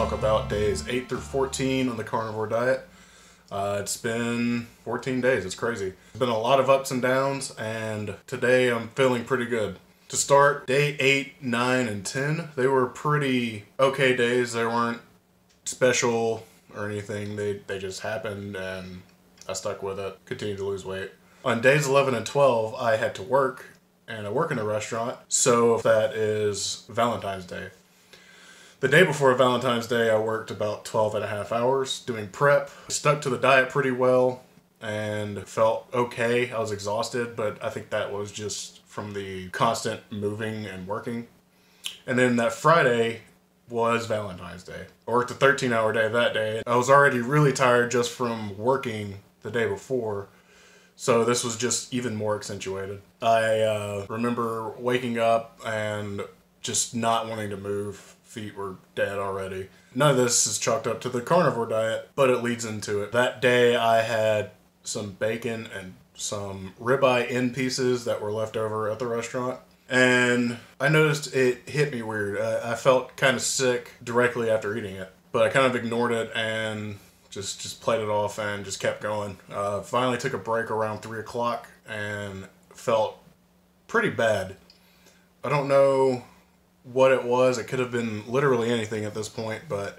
talk about days 8 through 14 on the carnivore diet. Uh, it's been 14 days, it's crazy. It's been a lot of ups and downs, and today I'm feeling pretty good. To start, day 8, 9, and 10, they were pretty okay days. They weren't special or anything, they, they just happened, and I stuck with it, continued to lose weight. On days 11 and 12, I had to work, and I work in a restaurant, so that is Valentine's Day. The day before Valentine's Day, I worked about 12 and a half hours doing prep. Stuck to the diet pretty well and felt okay. I was exhausted, but I think that was just from the constant moving and working. And then that Friday was Valentine's Day. I worked a 13 hour day that day. I was already really tired just from working the day before. So this was just even more accentuated. I uh, remember waking up and just not wanting to move feet were dead already. None of this is chalked up to the carnivore diet, but it leads into it. That day I had some bacon and some ribeye end pieces that were left over at the restaurant. And I noticed it hit me weird. I, I felt kind of sick directly after eating it, but I kind of ignored it and just just played it off and just kept going. Uh, finally took a break around three o'clock and felt pretty bad. I don't know what it was. It could have been literally anything at this point, but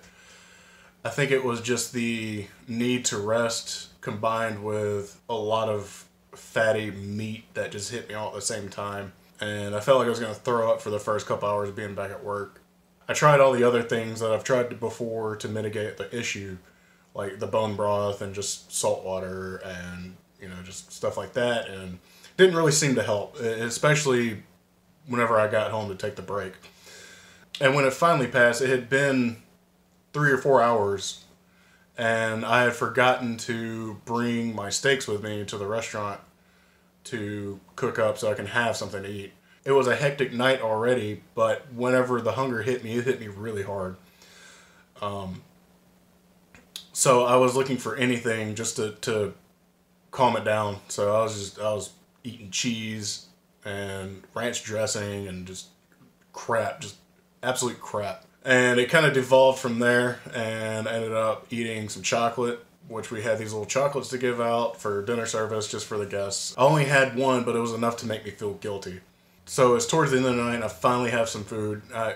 I think it was just the need to rest combined with a lot of fatty meat that just hit me all at the same time. And I felt like I was going to throw up for the first couple hours being back at work. I tried all the other things that I've tried before to mitigate the issue, like the bone broth and just salt water and, you know, just stuff like that. And didn't really seem to help, especially whenever I got home to take the break. And when it finally passed, it had been three or four hours, and I had forgotten to bring my steaks with me to the restaurant to cook up so I can have something to eat. It was a hectic night already, but whenever the hunger hit me, it hit me really hard. Um, so I was looking for anything just to, to calm it down. So I was just I was eating cheese and ranch dressing and just crap, just absolute crap. And it kind of devolved from there, and ended up eating some chocolate, which we had these little chocolates to give out for dinner service just for the guests. I only had one, but it was enough to make me feel guilty. So it's towards the end of the night, I finally have some food. I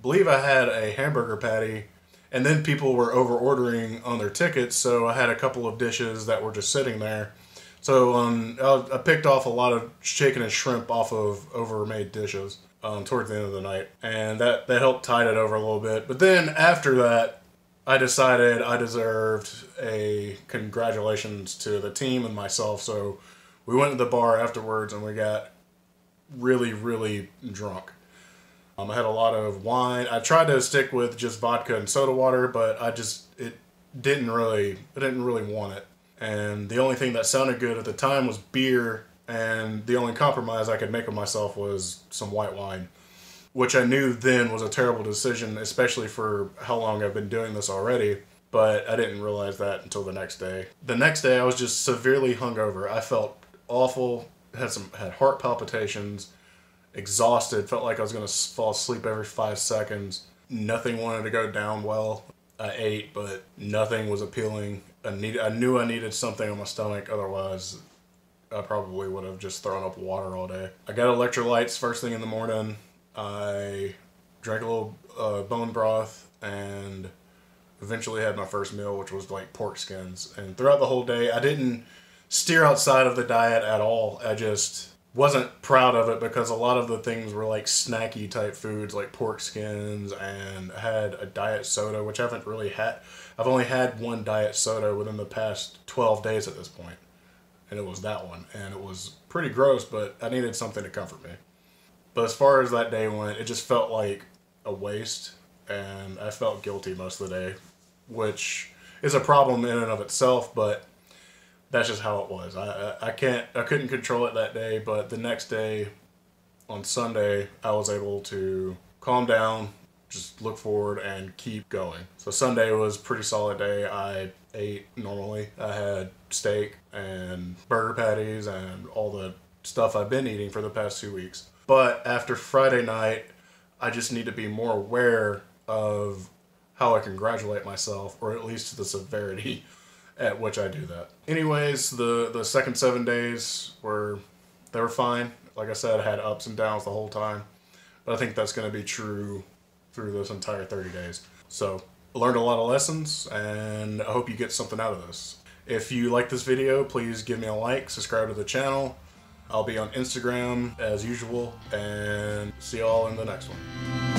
believe I had a hamburger patty, and then people were over ordering on their tickets, so I had a couple of dishes that were just sitting there. So um, I picked off a lot of chicken and shrimp off of overmade dishes um, towards the end of the night, and that that helped tide it over a little bit. But then after that, I decided I deserved a congratulations to the team and myself. So we went to the bar afterwards, and we got really really drunk. Um, I had a lot of wine. I tried to stick with just vodka and soda water, but I just it didn't really I didn't really want it. And the only thing that sounded good at the time was beer and the only compromise I could make of myself was some white wine, which I knew then was a terrible decision, especially for how long I've been doing this already. But I didn't realize that until the next day. The next day, I was just severely hungover. I felt awful, had some had heart palpitations, exhausted, felt like I was gonna fall asleep every five seconds. Nothing wanted to go down well. I ate, but nothing was appealing. I need, I knew I needed something on my stomach, otherwise I probably would have just thrown up water all day. I got electrolytes first thing in the morning. I drank a little uh, bone broth and eventually had my first meal, which was like pork skins. And throughout the whole day, I didn't steer outside of the diet at all. I just wasn't proud of it because a lot of the things were like snacky type foods like pork skins and I had a diet soda which I haven't really had I've only had one diet soda within the past 12 days at this point and it was that one. And it was pretty gross, but I needed something to comfort me. But as far as that day went, it just felt like a waste, and I felt guilty most of the day, which is a problem in and of itself, but that's just how it was. I, I, I can't, I couldn't control it that day, but the next day, on Sunday, I was able to calm down, just look forward and keep going. So Sunday was pretty solid day. I ate normally. I had steak and burger patties and all the stuff I've been eating for the past two weeks. But after Friday night, I just need to be more aware of how I congratulate myself, or at least the severity at which I do that. Anyways, the the second seven days were they were fine. Like I said, I had ups and downs the whole time, but I think that's going to be true through this entire 30 days. So learned a lot of lessons, and I hope you get something out of this. If you like this video, please give me a like, subscribe to the channel. I'll be on Instagram as usual, and see y'all in the next one.